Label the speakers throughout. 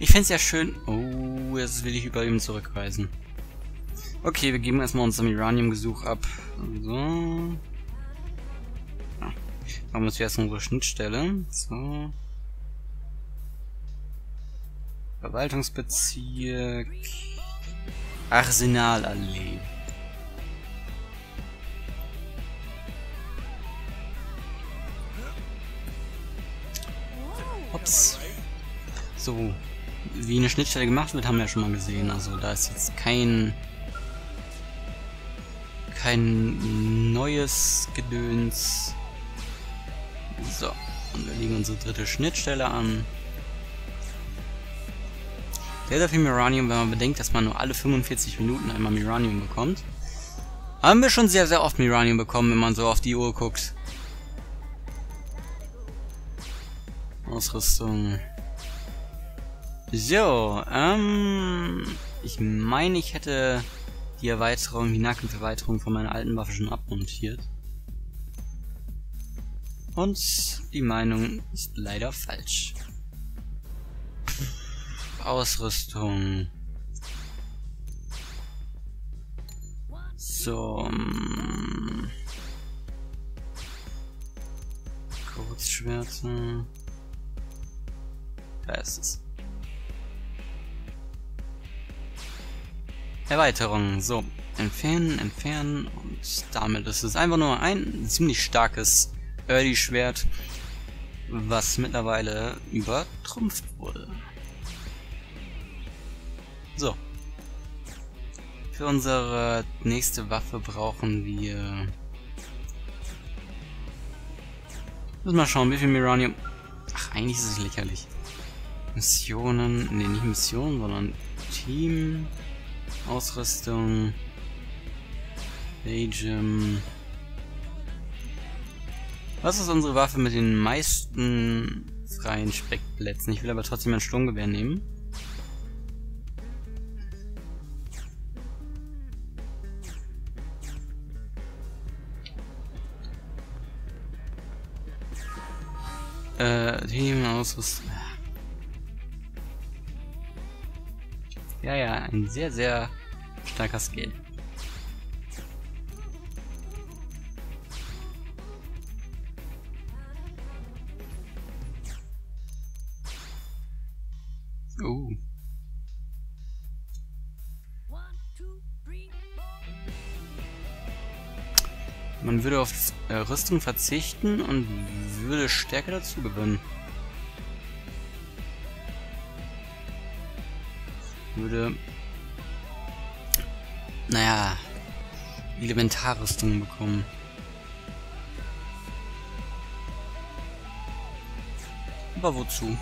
Speaker 1: Ich fände es ja schön... Oh, jetzt will ich über ihm zurückreisen. Okay, wir geben erstmal unser Miranium-Gesuch ab. So. Ja. Machen wir uns erst unsere Schnittstelle. So. Verwaltungsbezirk. Arsenalallee. Ups. So. Wie eine Schnittstelle gemacht wird, haben wir ja schon mal gesehen. Also da ist jetzt kein kein neues Gedöns. So. Und wir legen unsere dritte Schnittstelle an. Sehr, sehr viel Miranium, wenn man bedenkt, dass man nur alle 45 Minuten einmal Miranium bekommt. Haben wir schon sehr, sehr oft Miranium bekommen, wenn man so auf die Uhr guckt. Ausrüstung. So, ähm... Ich meine, ich hätte die Erweiterung, die Nahkampferweiterung von meiner alten Waffe schon abmontiert. Und die Meinung ist leider falsch. Ausrüstung. So. Um, Kurzschwerter. Da ist es. Erweiterung. So, entfernen, entfernen und damit ist es einfach nur ein ziemlich starkes Early-Schwert, was mittlerweile übertrumpft wurde. So. Für unsere nächste Waffe brauchen wir... Müssen wir schauen, wie viel Miranium... Ach, eigentlich ist es lächerlich. Missionen... Ne, nicht Missionen, sondern Team... Ausrüstung. Agem. Was ist unsere Waffe mit den meisten freien Speckplätzen? Ich will aber trotzdem ein Sturmgewehr nehmen. Äh, Team Ausrüstung. Ja, ja, ein sehr, sehr starker Skill. Uh. Man würde auf äh, Rüstung verzichten und würde Stärke dazu gewinnen. würde, naja, Elementarrüstung bekommen. Aber wozu?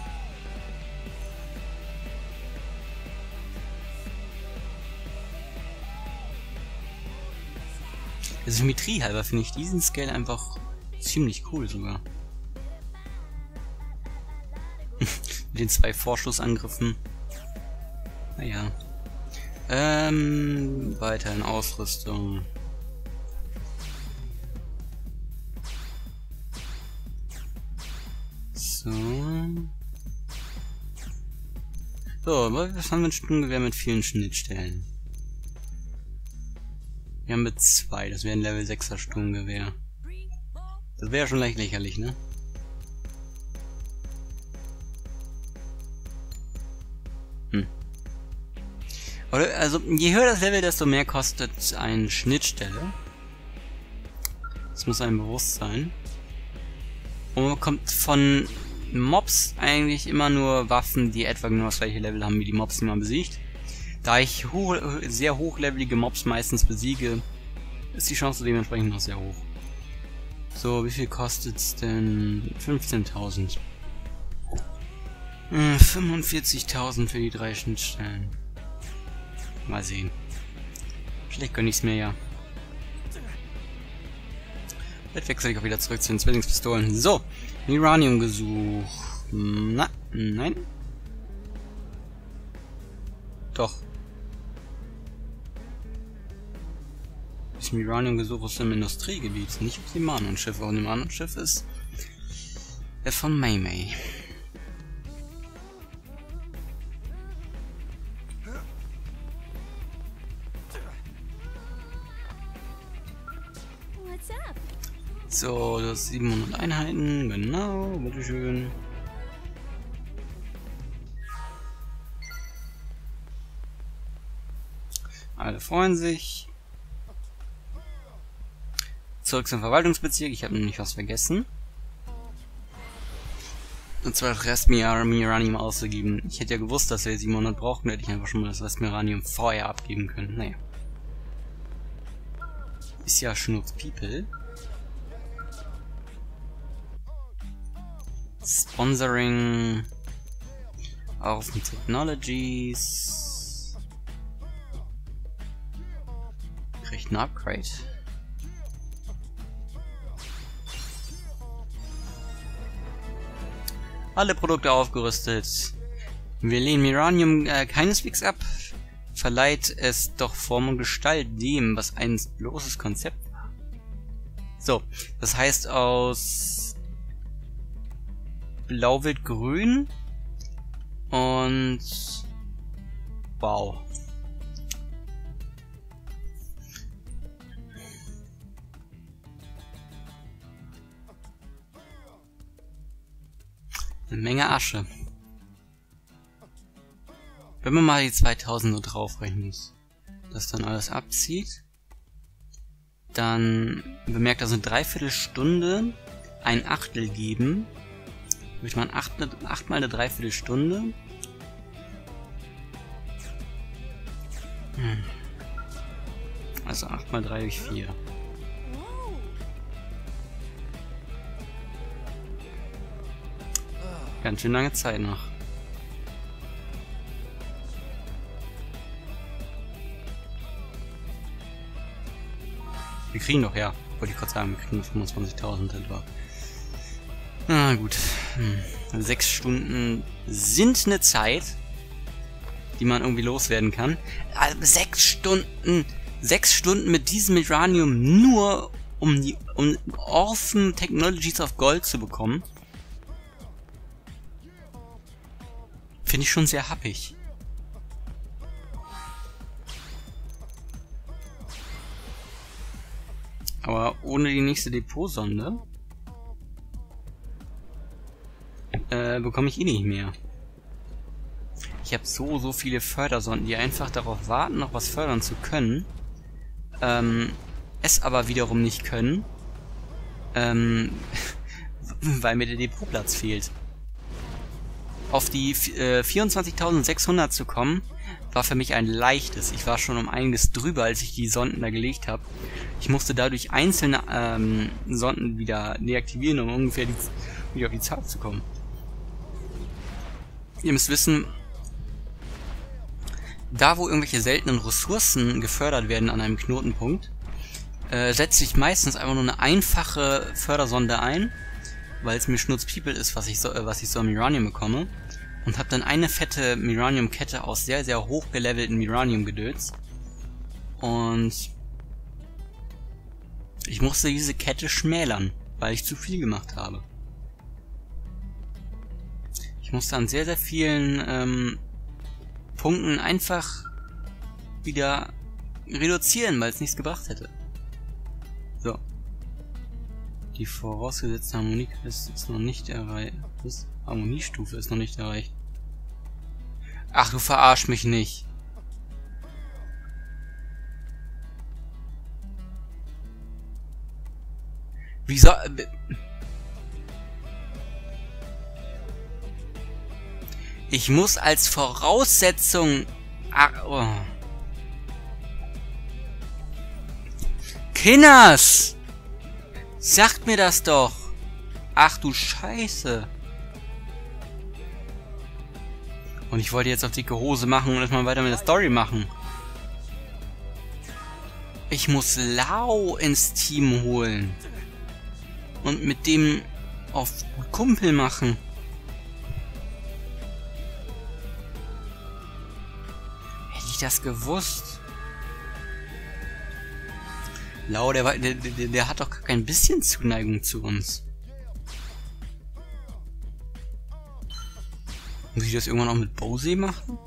Speaker 1: Der Symmetrie halber finde ich diesen Scale einfach ziemlich cool sogar. Mit den zwei Vorschussangriffen. Naja. Ähm, weiter in Ausrüstung. So. So, was haben wir ein Sturmgewehr mit vielen Schnittstellen? Wir haben mit zwei, das wäre ein Level 6er Sturmgewehr. Das wäre schon leicht lächerlich, ne? Also, je höher das Level, desto mehr kostet eine Schnittstelle. Das muss einem bewusst sein. Und man bekommt von Mobs eigentlich immer nur Waffen, die etwa genau das gleiche Level haben wie die Mobs, die man besiegt. Da ich ho sehr hochlevelige Mobs meistens besiege, ist die Chance dementsprechend noch sehr hoch. So, wie viel kostet es denn? 15.000. Äh, 45.000 für die drei Schnittstellen. Mal sehen. Vielleicht gönne ich es mir ja. Jetzt wechsle ich auch wieder zurück zu den Zwillingspistolen. So, Miranium-Gesuch. Na, nein. Doch. Das Miranium-Gesuch aus dem Industriegebiet, nicht auf dem Manon-Schiff. Und dem Manon-Schiff ist der von Maymay. So, das 700 Einheiten, genau, bitteschön. Alle freuen sich. Zurück zum Verwaltungsbezirk, ich habe nämlich was vergessen. Und zwar das Restmiranium auszugeben. Ich hätte ja gewusst, dass wir 700 brauchen, hätte ich einfach schon mal das Restmiranium vorher abgeben können. Naja. Ist ja Schnurz People. Sponsoring auf Technologies. Kriegt ein Upgrade. Alle Produkte aufgerüstet. Wir lehnen Miranium äh, keineswegs ab, verleiht es doch Form und Gestalt dem, was ein bloßes Konzept war. So, das heißt aus Blau wird grün und wow. Eine Menge Asche. Wenn man mal die 2000 nur draufrechnet, das dann alles abzieht, dann bemerkt also eine Dreiviertelstunde ein Achtel geben. Würde man acht, achtmal eine Dreiviertelstunde. Hm. Also 8 mal 3 durch 4. Ganz schön lange Zeit noch. Wir kriegen doch, ja. Wollte ich kurz sagen, wir kriegen 25.000 etwa. Na gut. Hm. Sechs Stunden sind eine Zeit, die man irgendwie loswerden kann. Also sechs Stunden, sechs Stunden mit diesem Uranium nur um die um Orphan Technologies of Gold zu bekommen. Finde ich schon sehr happig. Aber ohne die nächste Depotsonde äh, bekomme ich eh nicht mehr. Ich habe so, so viele Fördersonden, die einfach darauf warten, noch was fördern zu können. Ähm, es aber wiederum nicht können. Ähm, weil mir der Depotplatz fehlt auf die äh, 24.600 zu kommen, war für mich ein leichtes. Ich war schon um einiges drüber, als ich die Sonden da gelegt habe. Ich musste dadurch einzelne ähm, Sonden wieder deaktivieren, um ungefähr die, wieder auf die Zahl zu kommen. Ihr müsst wissen, da wo irgendwelche seltenen Ressourcen gefördert werden an einem Knotenpunkt, äh, setze ich meistens einfach nur eine einfache Fördersonde ein weil es mir Schnurz People ist, was ich so, äh, was ich so am Miranium bekomme. Und habe dann eine fette Miranium-Kette aus sehr, sehr hochgelevelten Miranium-Gedöns. Und ich musste diese Kette schmälern, weil ich zu viel gemacht habe. Musste an sehr, sehr vielen ähm, Punkten einfach wieder reduzieren, weil es nichts gebracht hätte. So. Die vorausgesetzte Harmonie ist, ist noch nicht erreicht. Harmoniestufe ist noch nicht erreicht. Ach, du verarsch mich nicht. Wie soll... ich muss als Voraussetzung... Ach, oh. Kinders! Sagt mir das doch! Ach du Scheiße! Und ich wollte jetzt auf dicke Hose machen und erstmal weiter mit der Story machen. Ich muss Lau ins Team holen. Und mit dem auf Kumpel machen. das gewusst? Lau, der, der, der, der hat doch kein bisschen Zuneigung zu uns. Muss ich das irgendwann auch mit Bose machen?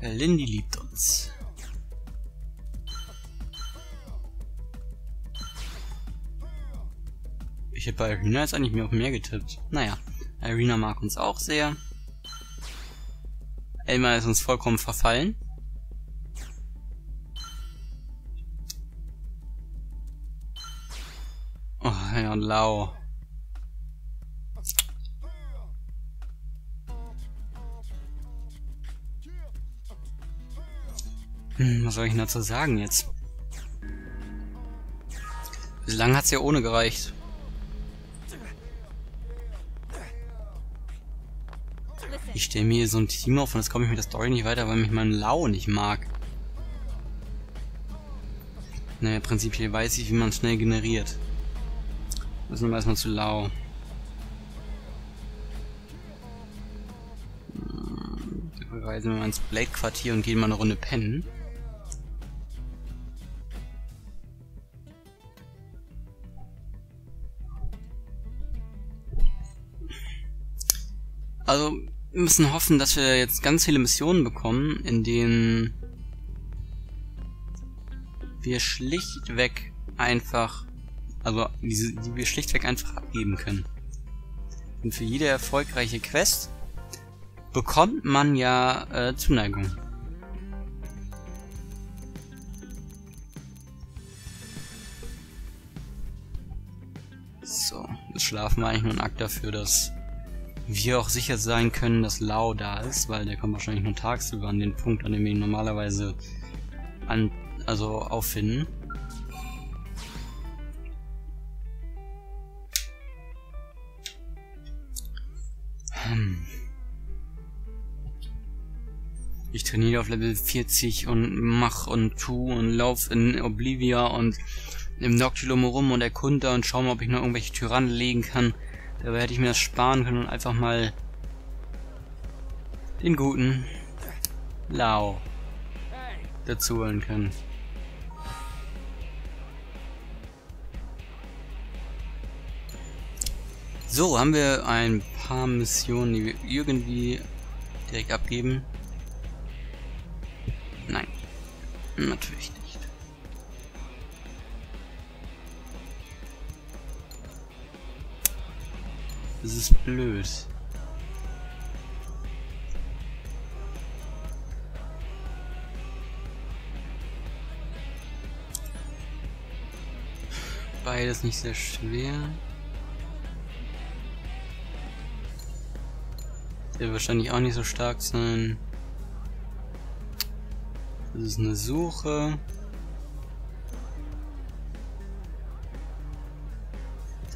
Speaker 1: Ja, Lindy liebt uns. Ich hätte bei Arena jetzt eigentlich mehr auf mehr getippt. Naja, Arena mag uns auch sehr. Elmar ist uns vollkommen verfallen. Oh, ja, lau. Hm, was soll ich dazu sagen jetzt? Bislang hat's ja ohne gereicht. Ich stelle mir so ein Team auf und jetzt komme ich mit der Story nicht weiter, weil mich mein Lau nicht mag. Naja, prinzipiell weiß ich, wie man schnell generiert. Das ist nur erstmal zu lau. Wir reisen wir mal ins Blade-Quartier und gehen mal eine Runde pennen. Müssen hoffen, dass wir jetzt ganz viele Missionen bekommen, in denen wir schlichtweg einfach, also diese, die wir schlichtweg einfach abgeben können. Und für jede erfolgreiche Quest bekommt man ja äh, Zuneigung. So, das Schlafen war eigentlich nur ein Akt dafür, dass wir auch sicher sein können, dass Lau da ist, weil der kommt wahrscheinlich nur tagsüber an den Punkt, an dem wir ihn normalerweise an, also auffinden. Hm. Ich trainiere auf Level 40 und mach und tu und lauf in Oblivia und im Noctilum rum und erkunde und schau mal, ob ich noch irgendwelche Tyrannen legen kann. Dabei hätte ich mir das sparen können und einfach mal den guten Lau dazu holen können. So, haben wir ein paar Missionen, die wir irgendwie direkt abgeben? Nein, natürlich Das ist blöd. Beides nicht sehr schwer. Der wird wahrscheinlich auch nicht so stark sein. Das ist eine Suche.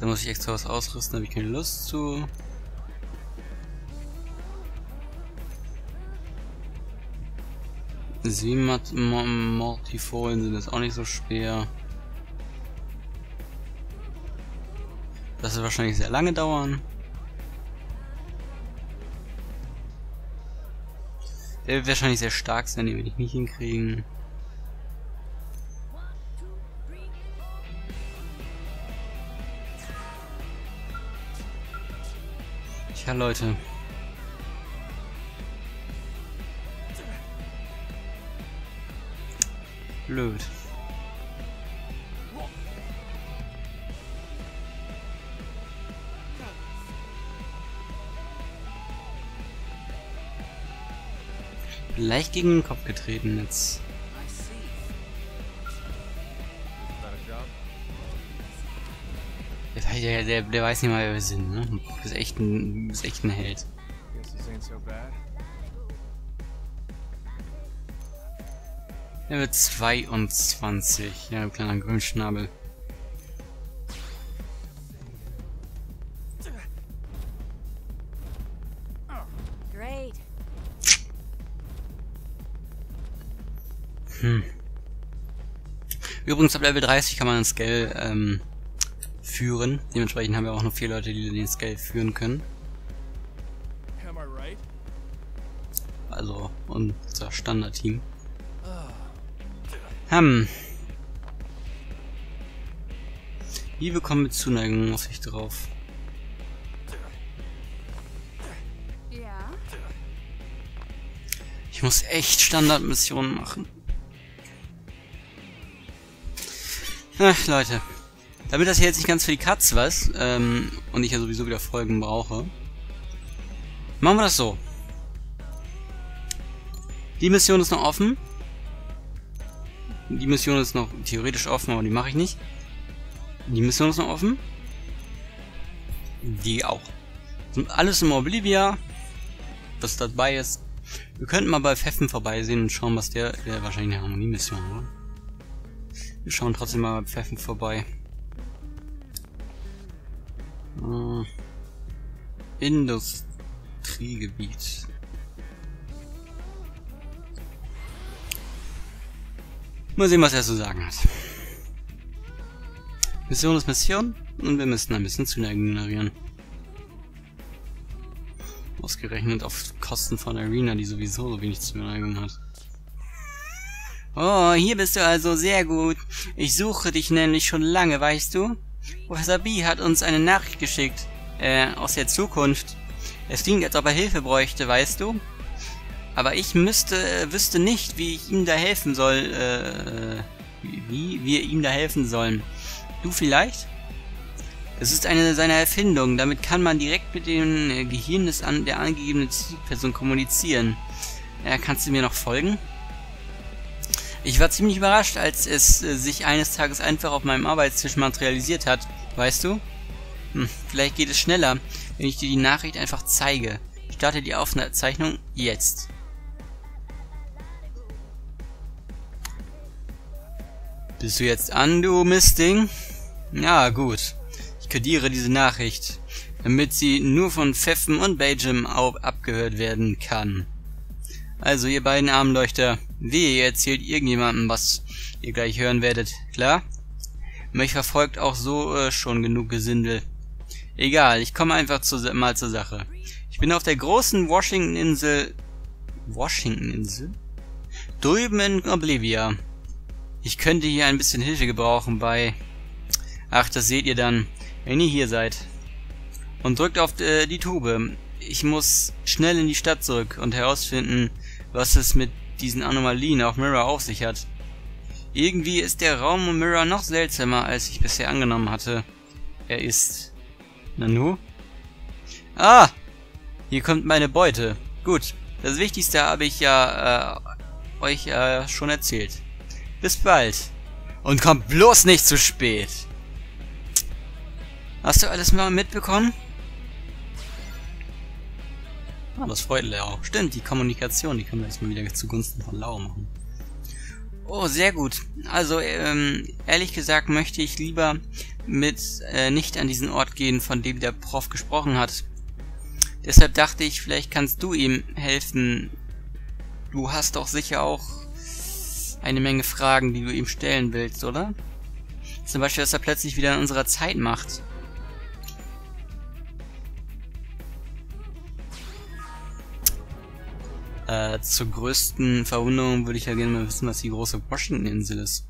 Speaker 1: Da muss ich extra was ausrüsten, habe ich keine Lust zu. Sieben Mortifolien sind jetzt auch nicht so schwer. Das wird wahrscheinlich sehr lange dauern. Der wird wahrscheinlich sehr stark sein, den werde ich nicht hinkriegen. Tja, Leute. Blöd. Leicht gegen den Kopf getreten jetzt. Der, der, der weiß nicht mal, wer wir sind, ne? Du bist echt ein, bist echt ein Held. Wird 22. Ja, kleiner Grünschnabel. Hm. Übrigens ab Level 30 kann man ein Scale ähm, führen. Dementsprechend haben wir auch noch vier Leute, die den Scale führen können. Also unser Standard-Team. Hm. Wie bekommen wir Zuneigung, muss ich drauf. Ich muss echt Standardmissionen machen. Ach, Leute. Damit das hier jetzt nicht ganz für die Katz was, ähm, und ich ja sowieso wieder Folgen brauche, machen wir das so. Die Mission ist noch offen. Die Mission ist noch theoretisch offen, aber die mache ich nicht. Die Mission ist noch offen. Die auch. Alles im Oblivia, was dabei ist. Wir könnten mal bei Pfeffen vorbeisehen und schauen, was der, der wahrscheinlich eine Harmonie-Mission, oder? Wir schauen trotzdem mal bei Pfeffen vorbei. Äh, Industriegebiet. Mal sehen, was er zu sagen hat. Mission ist Mission und wir müssen ein bisschen Zuneigung generieren. Ausgerechnet auf Kosten von Arena, die sowieso so wenig Zuneigung hat. Oh, hier bist du also, sehr gut. Ich suche dich nämlich schon lange, weißt du? B hat uns eine Nachricht geschickt, äh, aus der Zukunft. Es klingt, als ob er Hilfe bräuchte, weißt du? Aber ich müsste, äh, wüsste nicht, wie ich ihm da helfen soll, äh, wie wir ihm da helfen sollen. Du vielleicht? Es ist eine seiner Erfindungen. Damit kann man direkt mit dem äh, Gehirn des an, der angegebenen Zielperson kommunizieren. Ja, kannst du mir noch folgen? Ich war ziemlich überrascht, als es äh, sich eines Tages einfach auf meinem Arbeitstisch materialisiert hat. Weißt du? Hm, vielleicht geht es schneller, wenn ich dir die Nachricht einfach zeige. Starte die Aufzeichnung jetzt. Bist du jetzt an, du Mistding? Ja, gut. Ich kodiere diese Nachricht, damit sie nur von Pfeffen und Bajim abgehört werden kann. Also, ihr beiden Armleuchter, wie ihr erzählt irgendjemandem, was ihr gleich hören werdet, klar? Mich verfolgt auch so äh, schon genug Gesindel. Egal, ich komme einfach zu, mal zur Sache. Ich bin auf der großen Washington-Insel... Washington-Insel? Drüben in Oblivia. Ich könnte hier ein bisschen Hilfe gebrauchen bei... Ach, das seht ihr dann, wenn ihr hier seid. Und drückt auf äh, die Tube. Ich muss schnell in die Stadt zurück und herausfinden, was es mit diesen Anomalien auf Mirror auf sich hat. Irgendwie ist der Raum um Mirror noch seltsamer, als ich bisher angenommen hatte. Er ist... Nanu? Ah! Hier kommt meine Beute. Gut, das Wichtigste habe ich ja äh, euch äh, schon erzählt. Bis bald. Und kommt bloß nicht zu spät. Hast du alles mal mitbekommen? Ah, das freut Lau. Stimmt, die Kommunikation, die können wir jetzt mal wieder zugunsten von Lau machen. Oh, sehr gut. Also, ähm, ehrlich gesagt möchte ich lieber mit äh, nicht an diesen Ort gehen, von dem der Prof gesprochen hat. Deshalb dachte ich, vielleicht kannst du ihm helfen. Du hast doch sicher auch eine Menge Fragen, die du ihm stellen willst, oder? Zum Beispiel, was er plötzlich wieder in unserer Zeit macht. Äh, zur größten Verwunderung würde ich ja gerne mal wissen, was die große Washington-Insel ist.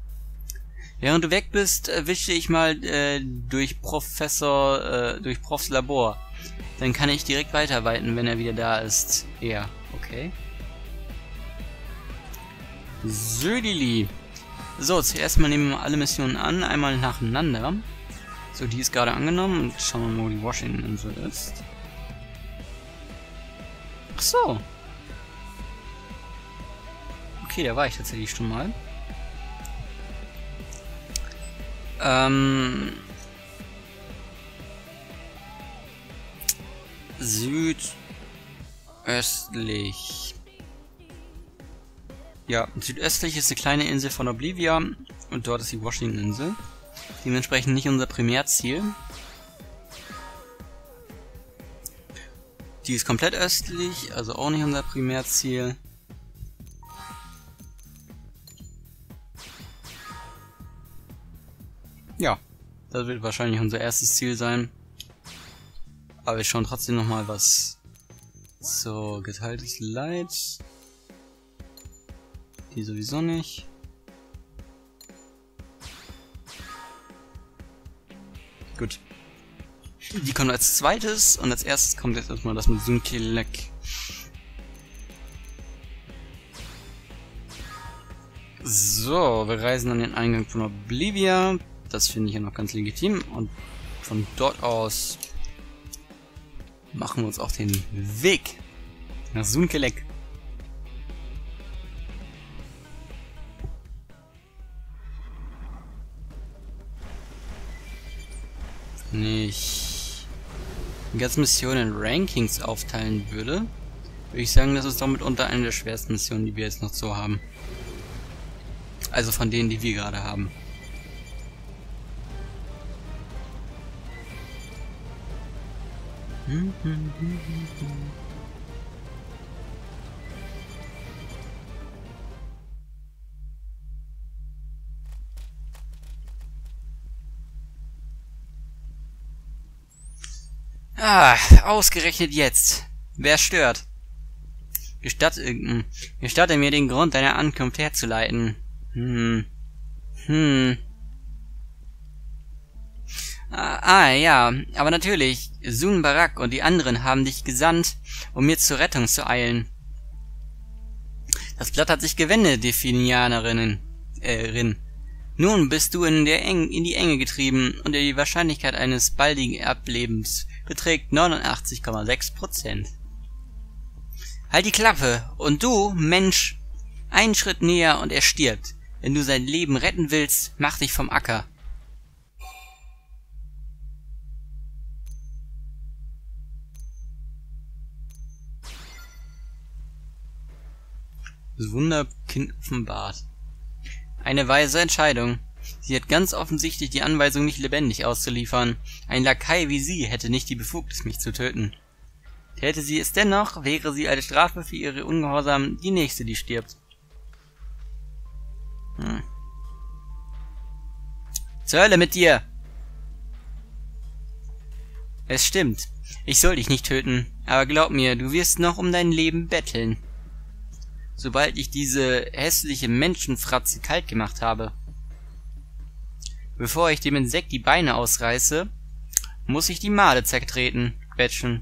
Speaker 1: Während du weg bist, äh, wische ich mal äh, durch Professor, äh, durch Profs Labor. Dann kann ich direkt weiterarbeiten, wenn er wieder da ist. Ja, okay. Södili. So, zuerst mal nehmen wir alle Missionen an, einmal nacheinander. So, die ist gerade angenommen und schauen wir mal, wo die Washington-Insel ist. Ach so. Okay, da war ich tatsächlich schon mal. Ähm... Südöstlich. Ja, südöstlich ist eine kleine Insel von Oblivia und dort ist die Washington-Insel. Dementsprechend nicht unser Primärziel. Die ist komplett östlich, also auch nicht unser Primärziel. Das wird wahrscheinlich unser erstes Ziel sein. Aber wir schauen trotzdem nochmal was. So, geteiltes Leid. Die sowieso nicht. Gut. Die kommt als zweites und als erstes kommt jetzt erstmal das mit Sunkilek. So, wir reisen an den Eingang von Oblivia. Das finde ich ja noch ganz legitim. Und von dort aus machen wir uns auch den Weg nach Sunkelek. Wenn ich die ganzen Missionen in Rankings aufteilen würde, würde ich sagen, das ist doch mitunter eine der schwersten Missionen, die wir jetzt noch so haben. Also von denen, die wir gerade haben. Ah, ausgerechnet jetzt. Wer stört? Gestatte, gestatte mir den Grund deiner Ankunft herzuleiten. Hm. Hm. Ah, ja, aber natürlich, Sun Barak und die anderen haben dich gesandt, um mir zur Rettung zu eilen. Das Blatt hat sich gewendet, Definianerinnen. Äh, Rin. Nun bist du in, der Eng in die Enge getrieben und die Wahrscheinlichkeit eines baldigen Erblebens beträgt 89,6 Prozent. Halt die Klappe und du, Mensch, einen Schritt näher und er stirbt. Wenn du sein Leben retten willst, mach dich vom Acker. Das Wunderkind offenbart. Eine weise Entscheidung. Sie hat ganz offensichtlich die Anweisung, mich lebendig auszuliefern. Ein Lakai wie sie hätte nicht die Befugnis, mich zu töten. Täte sie es dennoch, wäre sie als Strafe für ihre Ungehorsam die nächste, die stirbt. Hm. Zur Hölle mit dir! Es stimmt. Ich soll dich nicht töten, aber glaub mir, du wirst noch um dein Leben betteln sobald ich diese hässliche Menschenfratze kalt gemacht habe. Bevor ich dem Insekt die Beine ausreiße, muss ich die Made zertreten, quetschen.